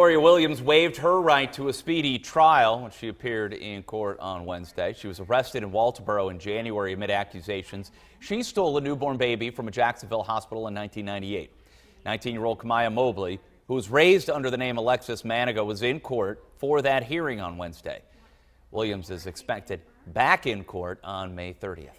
Gloria Williams waived her right to a speedy trial when she appeared in court on Wednesday. She was arrested in Walterboro in January amid accusations she stole a newborn baby from a Jacksonville hospital in 1998. 19-year-old Kamiyah Mobley, who was raised under the name Alexis Manigo, was in court for that hearing on Wednesday. Williams is expected back in court on May 30th.